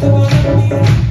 the one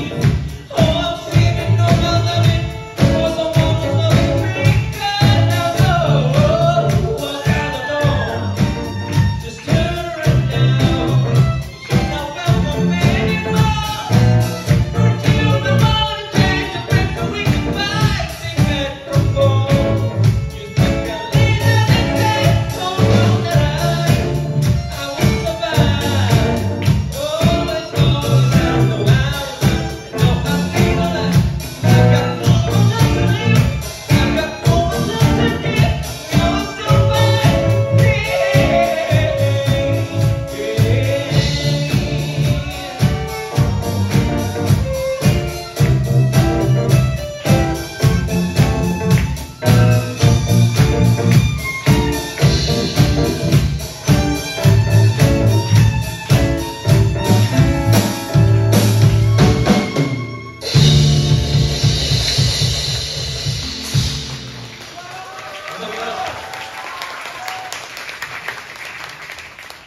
Thank you.